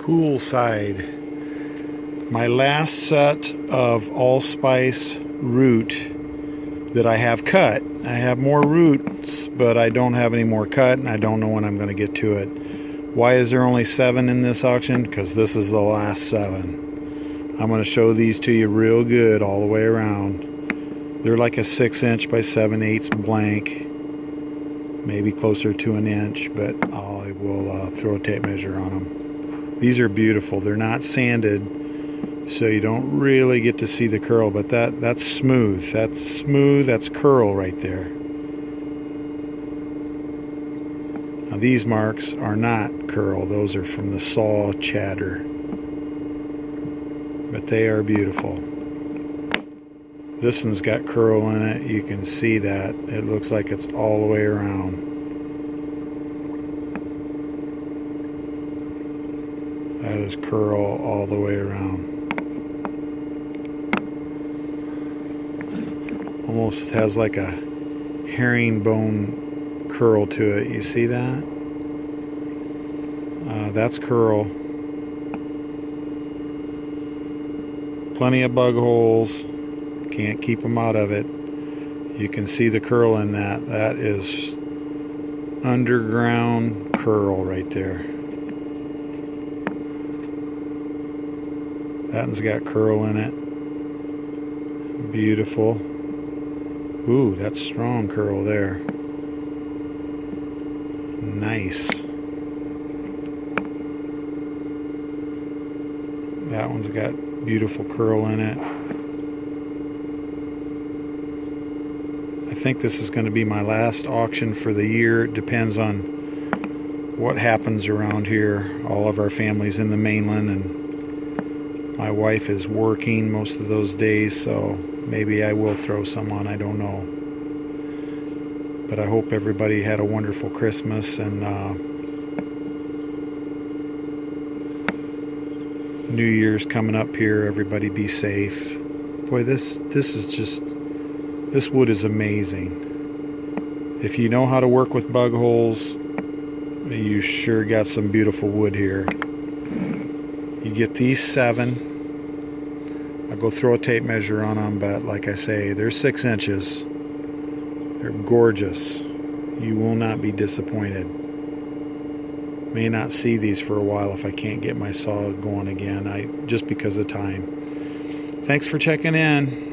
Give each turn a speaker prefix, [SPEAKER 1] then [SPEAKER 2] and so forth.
[SPEAKER 1] poolside. My last set of allspice root that I have cut. I have more roots, but I don't have any more cut, and I don't know when I'm going to get to it. Why is there only seven in this auction? Because this is the last seven. I'm going to show these to you real good all the way around. They're like a six inch by seven eighths blank, maybe closer to an inch, but I will uh, throw a tape measure on them. These are beautiful. They're not sanded, so you don't really get to see the curl, but that that's smooth. That's smooth. That's curl right there. Now these marks are not curl. Those are from the saw chatter. But they are beautiful. This one's got curl in it. You can see that. It looks like it's all the way around. That is curl all the way around. Almost has like a herringbone curl to it. You see that? Uh, that's curl. Plenty of bug holes. Can't keep them out of it. You can see the curl in that. That is underground curl right there. That one's got curl in it. Beautiful. Ooh, that's strong curl there. Nice. That one's got beautiful curl in it. I think this is going to be my last auction for the year. It depends on what happens around here. All of our families in the mainland and my wife is working most of those days, so maybe I will throw some on. I don't know. But I hope everybody had a wonderful Christmas and uh, New Year's coming up here. Everybody be safe. Boy, this this is just this wood is amazing. If you know how to work with bug holes, you sure got some beautiful wood here. You get these seven. I'll go throw a tape measure on them, but like I say, they're six inches. They're gorgeous. You will not be disappointed. May not see these for a while if I can't get my saw going again, I just because of time. Thanks for checking in.